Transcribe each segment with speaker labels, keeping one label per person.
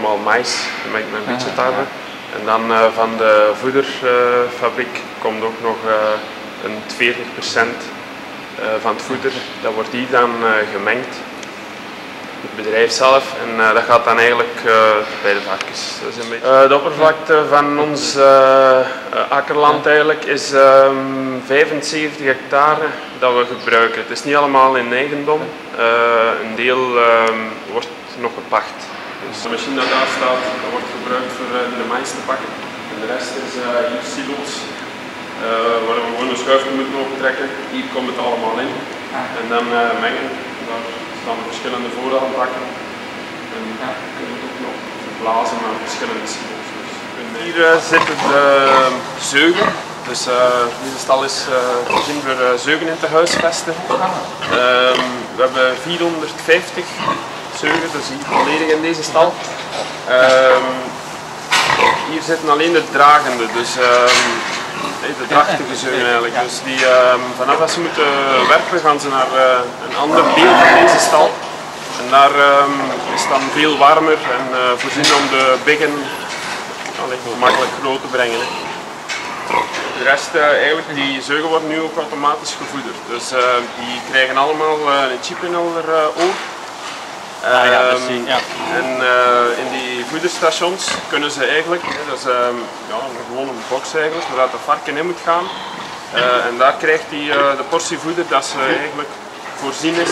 Speaker 1: helemaal mais, gemengd met een beetje tarwe. En dan eh, van de voederfabriek komt ook nog eh, een 40% eh, van het voeder, dat wordt die dan eh, gemengd. Het bedrijf zelf en eh, dat gaat dan eigenlijk eh, bij de varkens. Dat is een beetje... Eh, de oppervlakte van ons eh, eh, akkerland eigenlijk is ehm, 75 hectare dat we gebruiken. Het is niet allemaal in eigendom. Eh, een deel ehm, wordt nog gepacht. Dus de machine dat daar staat, dat wordt gebruikt voor eh, de mais te pakken. En de rest is eh, hier silo's, eh, waar we gewoon een schuifje moeten opentrekken. Hier komt het allemaal in. En dan eh, mengen. Daar staan verschillende voorraadbakken. En kunnen we het ook nog verblazen met verschillende silo's. Dus hier zitten de zeugen. Dus eh, deze stal is eh, voorzien voor eh, zeugen in te huisvesten. Ehm, we hebben 450 zeugen, dus hier volledig in deze stal. Ehm, hier zitten alleen de dragende, dus ehm, de drachtige zeugen eigenlijk. Dus die, ehm, vanaf als ze moeten werpen gaan ze naar eh, een ander deel van deze stal. En daar is dan veel warmer en eh, voorzien om de biggen allee, gemakkelijk groot te brengen. De rest, eh, eigenlijk, die zeugen worden nu ook automatisch gevoederd. Dus die krijgen allemaal een chip in hun oor.
Speaker 2: Ah ja, dat
Speaker 1: Ehm,
Speaker 2: ja.
Speaker 1: En eh, in die voederstations kunnen ze eigenlijk, hè, dat is ehm, ja, gewoon een box eigenlijk, waar de varken in moet gaan. Eh, en daar krijgt hij eh, de portie voeder dat ze eigenlijk voorzien is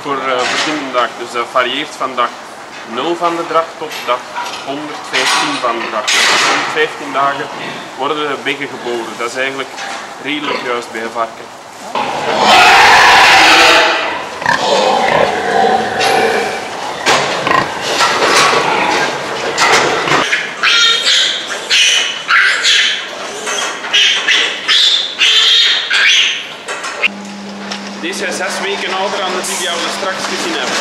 Speaker 1: voor, voor die dag. Dus dat varieert van dag 0 van de dag tot dag 115 van de dag. Dus na 115 dagen worden de biggen geboren. Dat is eigenlijk redelijk juist bij een varken. Zijn zes weken ouder dan de die we straks gezien hebben.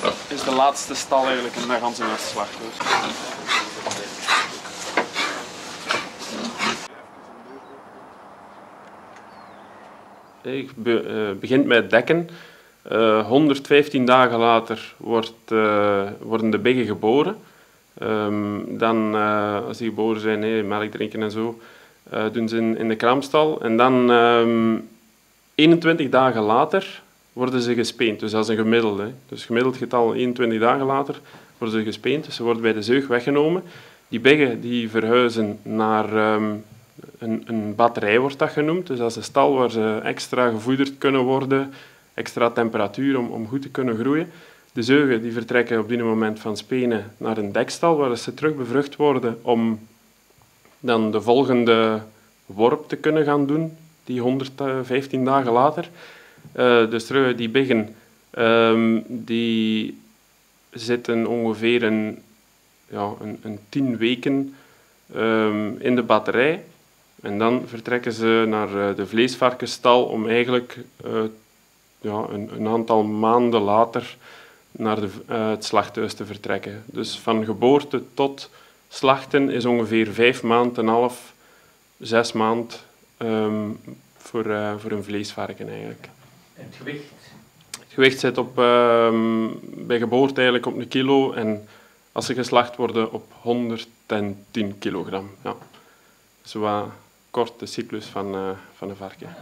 Speaker 1: Dat? Is de laatste stal eigenlijk in de ganse slachthuis. Ik be, eh, begint met dekken. Eh, 115 dagen later wordt, eh, worden de biggen geboren. Ehm, dan, als die geboren zijn, melk drinken en zo, doen ze in, de kraamstal. En dan ehm, 21 dagen later worden ze gespeend. Dus dat is een gemiddelde. Dus gemiddeld getal 21 dagen later worden ze gespeend. Dus ze worden bij de zeug weggenomen. Die biggen die verhuizen naar ehm, een, een batterij, wordt dat genoemd. Dus dat is een stal waar ze extra gevoederd kunnen worden, extra temperatuur om, om goed te kunnen groeien. De zeugen die vertrekken op dit moment van spenen naar een dekstal, waar ze terug bevrucht worden om dan de volgende worp te kunnen gaan doen, die 115 dagen later. Eh, dus terug, die biggen, ehm, die zitten ongeveer een, ja, een, een tien weken ehm, in de batterij. En dan vertrekken ze naar eh, de vleesvarkenstal om eigenlijk eh, ja, een, een aantal maanden later naar de, eh, het slachthuis te vertrekken. Dus van geboorte tot slachten is ongeveer vijf maanden, en een half, zes maanden ehm, voor, voor een vleesvarken eigenlijk.
Speaker 2: En het gewicht?
Speaker 1: Het gewicht zit op, ehm, bij geboorte eigenlijk op een kilo en als ze geslacht worden op 110 kilogram. Ja. Wat korte cyclus van, eh, van een varken.